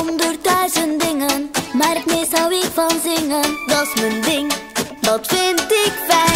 honderdduizend dingen, maar het meest hou ik van zingen. Dat is mijn ding, dat vind ik fijn.